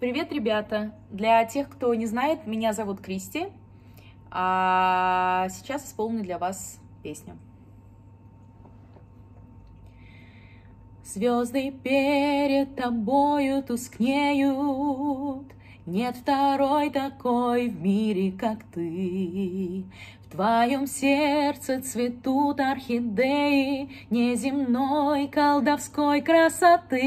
Привет, ребята! Для тех, кто не знает, меня зовут Кристи. А сейчас исполню для вас песню. Звезды перед тобою тускнеют, Нет второй такой в мире, как ты. В твоем сердце цветут орхидеи Неземной колдовской красоты.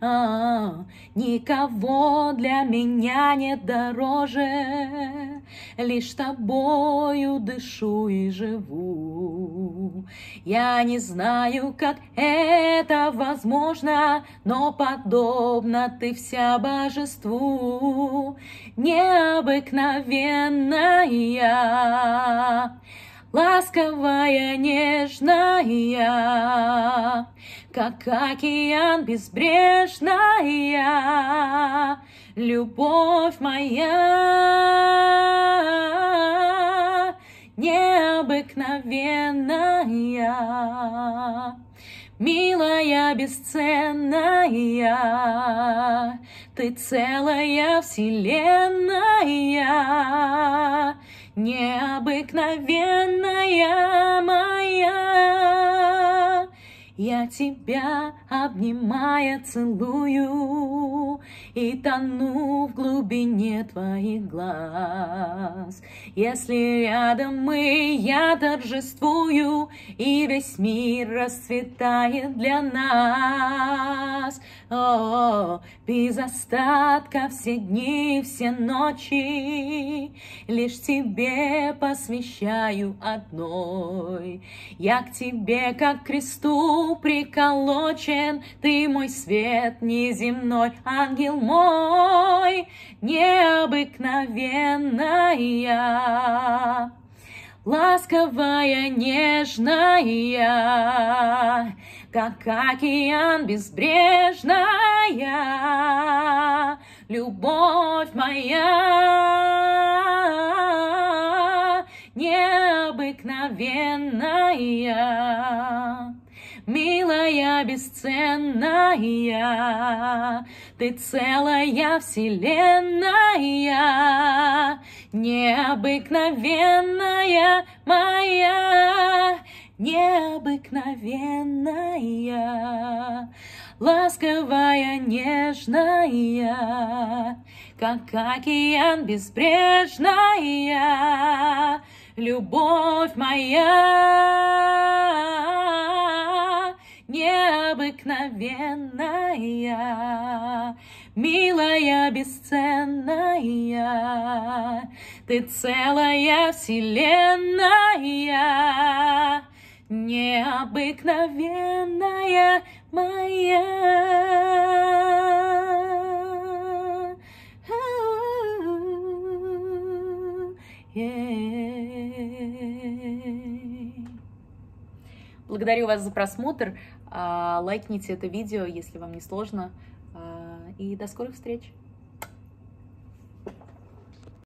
-а, никого для меня нет дороже, Лишь тобою дышу и живу. Я не знаю, как это возможно, Но подобно ты вся божеству, Необыкновенная я, ласковая, нежная, как океан безбрежная, любовь моя, необыкновенная. Милая, бесценная, ты целая вселенная, необыкновенная моя. Я тебя, обнимая, целую И тону в глубине твоих глаз. Если рядом мы, я торжествую, И весь мир расцветает для нас. О, без остатка все дни, все ночи Лишь тебе посвящаю одной. Я к тебе, как к кресту приколочен, Ты мой свет неземной, ангел мой, Необыкновенная ласковая, нежная, как океан безбрежная, любовь моя необыкновенная. Милая, бесценная, ты целая вселенная, необыкновенная моя, необыкновенная, ласковая, нежная, как океан безбрежная, любовь моя, необыкновенная, милая, бесценная, ты целая вселенная, необыкновенная моя. Благодарю вас за просмотр. А, лайкните это видео, если вам не сложно. А, и до скорых встреч!